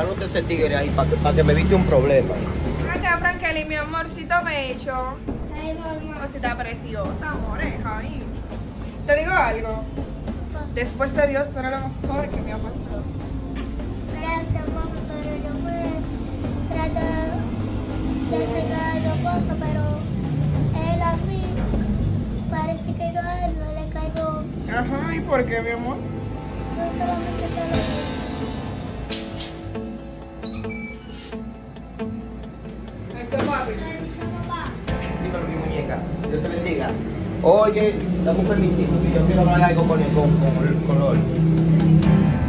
ojalá no te ese tigre ahí para que, pa' que me evite un problema. Acá, Frankeli, mi amorcito bello. Ay, mamá. Cosita preciosa, amoreja ahí. Te digo algo. Después de Dios, tú eres lo mejor que me ha pasado. Gracias, mamá, pero yo me trato de hacer las cosas, pero él a mí parece que yo a él no le caigo. Ajá, ¿y por qué, mi amor? Yo solamente te lo Dímelo, mi muñeca. Dios te bendiga. Oye, dame un permisito, que yo quiero hablar algo con, con, con, con Loli.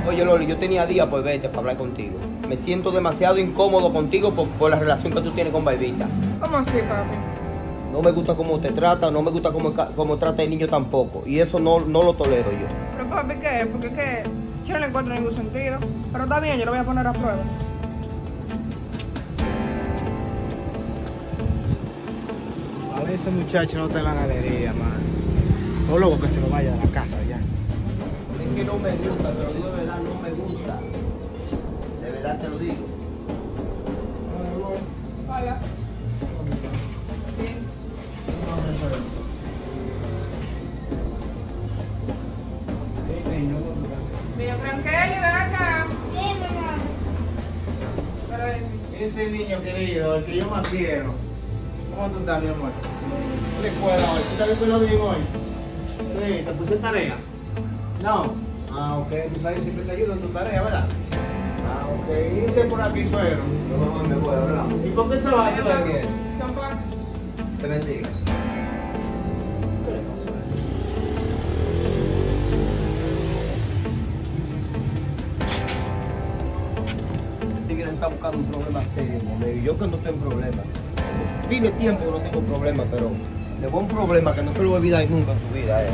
Oye, Loli, yo tenía días por verte para hablar contigo. Me siento demasiado incómodo contigo por, por la relación que tú tienes con Barbita. ¿Cómo así, papi? No me gusta cómo te trata, no me gusta cómo, cómo trata el niño tampoco. Y eso no, no lo tolero yo. Pero, papi, ¿qué? Porque es que yo no le encuentro ningún sentido. Pero está bien, yo lo voy a poner a prueba. Ese muchacho no está en la galería, man. O luego que se lo vaya de la casa ya. Es que no me gusta, te lo digo de verdad, no me gusta. De verdad te lo digo. Hola. Eh, Ese niño querido, el que yo más quiero. ¿Cómo tú estás, mi amor? ¿Qué escuela hoy? ¿Tú estás escuela bien hoy? Sí, ¿te puse tarea? No. Ah, ok, tú sabes, siempre te ayudo en tu tarea, ¿verdad? Ah, ok. ¿Y usted por aquí, suegro? Yo me voy a hablar. ¿Y por qué se va, suegro? Te bendiga. Ese tigre está buscando un problema serio conmigo. Yo que no tengo problema. Pide tiempo que no tengo problema, pero le voy a un problema que no se lo voy a olvidar nunca en su vida. Eh.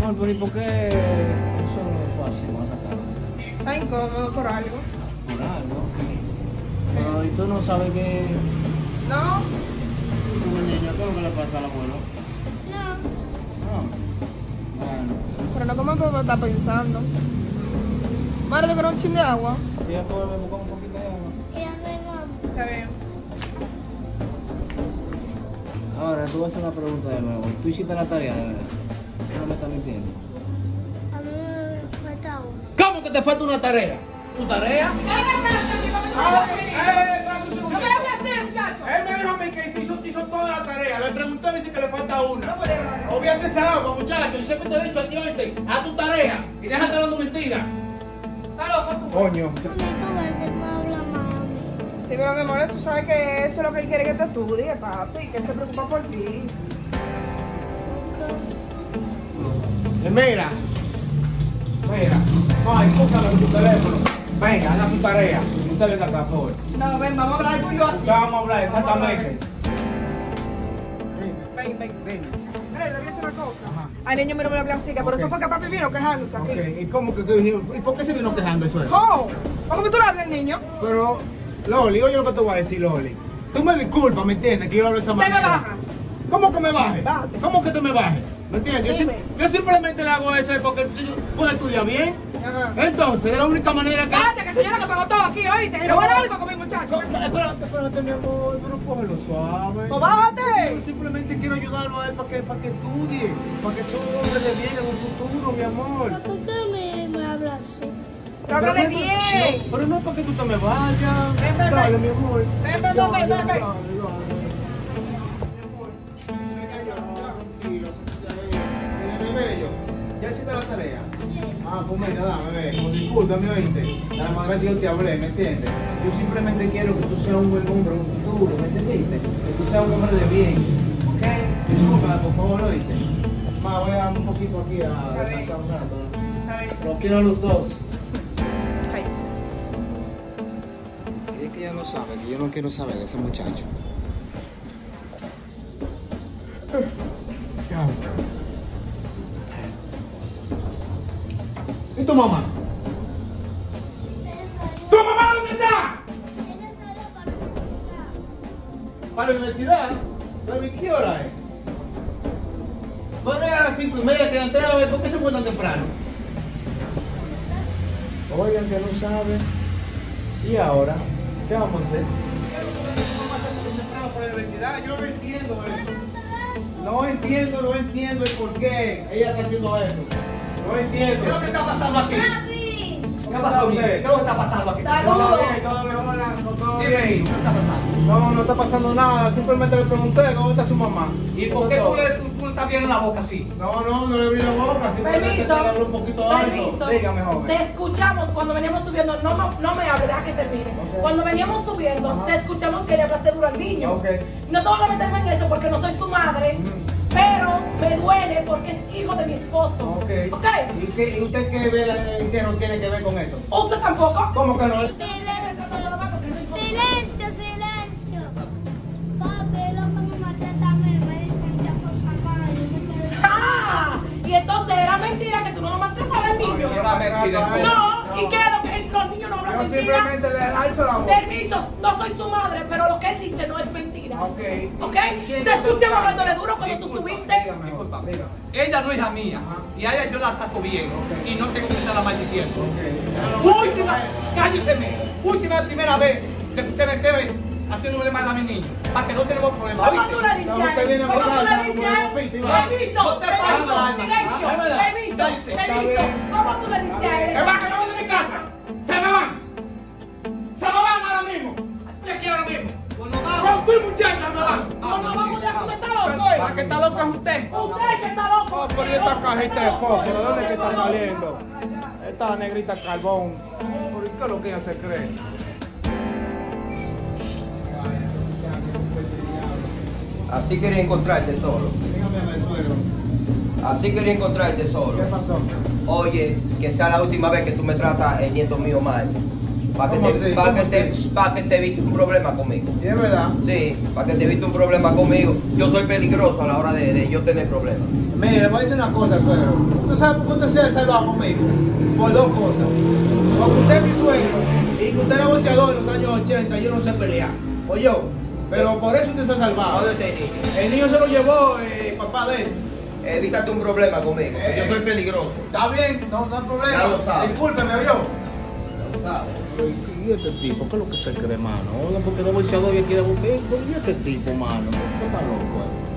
No, pero ¿y por qué eso no es fácil? Sacarlo. Está incómodo por algo. Por algo. Pero, ¿y tú no sabes qué? ¿No? ¿Tú, niño, qué es lo que le pasa al abuelo? No. No. Bueno. Pero no como papá está pensando. Madre, yo quiero un chin de agua. Sí, ya puedo buscar un poquito de agua. Y a mi mamá. Está bien. Ahora, tú vas a hacer una pregunta de nuevo. ¿Tú hiciste la tarea de verdad? No me estás mintiendo. A mí me falta uno. ¿Cómo que te falta una tarea? ¿Tu tarea? Él me dijo a mí que hizo, hizo toda la tarea. Le pregunté a mí si que le falta una. Obviamente esa agua, muchacho. Y siempre te he dicho a ti, oíste, haz tu tarea. Y déjate hablando mentiras. Coño. Sí, pero mi amor, tú sabes que eso es lo que él quiere que te estudie, papi, que él se preocupa por ti. Eh, Mira. Mira. Ay, cósala con tu teléfono. Venga, haga su tarea. Usted venga por favor. No, ven, vamos a hablar tú y yo aquí. Ya vamos a hablar exactamente. Ven, ven. Ven. Mira, yo te voy a decir una cosa. Ajá. Al niño me lo voy a así, que por eso fue que papi vino quejándose aquí. ¿y cómo que, que ¿Y por qué se vino quejando eso? ¿Cómo? ¿Cómo que tú le hablas al niño? Pero, Loli, oye lo que te voy a decir, Loli. Tú me disculpas, ¿me entiendes? Que yo hablo de esa Te me manera. baja. ¿Cómo que me baje? Bájate. ¿Cómo que te me baje? ¿Me entiendes? Yo, yo simplemente le hago eso porque tú puedes estudiar bien. Ajá. Entonces, es la única manera que... Cállate, que soy yo la que pagó todo aquí, oíste. No voy a dar algo con mi muchacho. No, Espérate, espérate, mi amor, pero cógelo suave. Pues bájate. Yo simplemente quiero ayudarlo a él para que, para que estudie, para que sea un hombre de bien en un futuro, mi amor. ¿Por qué me, me? Pero háblale bien. no, pero no es para que tú te me vayas. Ven, ven, Dale, ven. mi amor. Ven, ven, Ya, ven, ven, dale, dale. Ya, tranquilo, ya, mi bello. ¿Ya hiciste la tarea? Sí. Ah, pues mira, dame, ve. Pues discúlpame, oíste. Nada más que yo te hablé, ¿me entiendes? Yo simplemente quiero que tú seas un buen hombre en un futuro, ¿me entendiste? Que tú seas un hombre de bien. ¿Ok? Discúlpame, por favor, oíste. Más, voy a dar un poquito aquí a descansar un rato. Los quiero a los dos. Ella no sabe, que yo no quiero saber de ese muchacho. ¿Y tu mamá? ¿Tu mamá dónde está? él salió para la universidad. Para la universidad. ¿Sabes qué hora es? Es a las cinco y media que entré a ver, ¿por qué se fue tan temprano? Oigan, que no sabe. ¿Y ahora? ¿Qué vamos a hacer? por la yo no entiendo eso. No entiendo, no entiendo el por qué ella está haciendo eso. No entiendo. ¿Qué es lo que está pasando aquí? ¿Qué pasó? ¿Qué es lo que está pasando aquí? Todo bien, todo bien, hola, todo bien. ¿Qué está pasando? No, no está pasando nada, simplemente le pregunté dónde está su mamá. ¿Y por qué tú le, estás viendo la boca así? No, no, no le abrí la boca, simplemente Permiso. un poquito alto. Permiso. Dígame, joven. Te escuchamos cuando veníamos subiendo. No, me- no me hables, deja que termine. Cuando veníamos subiendo, Ajá. te escuchamos que le hablaste duro al niño. No te voy a meterme en eso porque no soy su madre. Pero me duele porque es hijo de mi esposo. Ok. ¿Ok? ¿Y, qué, y usted qué ve qué no tiene que ver con esto? ¿Usted tampoco? ¿Cómo que no? No, ¿y que los niños no hablan Yo mentira? simplemente le alzo la voz. Permiso, no soy su madre, pero lo que él dice no es mentira. Ok. ¿Ok? Te escuché hablándole duro cuando tú subiste. Dígame, Disculpa. dígame. Ella no es la mía. Y a ella yo la trato bien. Y no tengo que estarla maldiciendo. Ok. Última, cállese, última primera vez que usted me esté haciéndole mal a mi niño. Para que no tenemos problemas. ¿Cómo tú le dices No, a él? viene a ¿Cómo tú le dices a él? Permiso, No permiso, silencio, Ah, es permiso, permiso. ¿Cómo tú le dices a él? ¡Que van, que van de mi casa! ¡Se me van! ¡Se me van ahora mismo! ¿De aquí ahora mismo? Pues. Con tu muchacha me van. No nos vamos de aquí, ¿usted está loco? ¿Para eh? que está loco es usted? Usted que está loco. ¿y esta cajita de fósforo? ¿De dónde es que está saliendo? Esta negrita carbón. ¿Por qué es lo que ella se cree? Así quería encontrarte solo. Dígame, mi suegro. Así quería encontrarte solo. ¿Qué pasó? Oye, que sea la última vez que tú me tratas el nieto mío mal. Para que, ¿Cómo te, pa' que, ¿Cómo te, pa' que te evite un problema conmigo. ¿Y es verdad? Sí, para que te evite un problema conmigo. Yo soy peligroso a la hora de, de yo tener problemas. Mire, le voy a decir una cosa, suegro. ¿Usted sabe por qué usted se ha salvado conmigo? Por dos cosas. Porque usted es mi suegro y que usted era boxeador en los años 80 y yo no sé pelear. O yo. Pero por eso usted se ha salvado. ¿Dónde está el niño? El niño se lo llevó eh, el papá de él. Evítate un problema conmigo. que yo soy peligroso. Está bien, no, no hay problema. Ya lo sabe. Discúlpeme. ¿sabes? ¿Y este tipo? ¿Qué es lo que se cree, mano? Porque no boxeador y quiere boxear. ¿Y este tipo, mano? ¿Qué está loco? eh?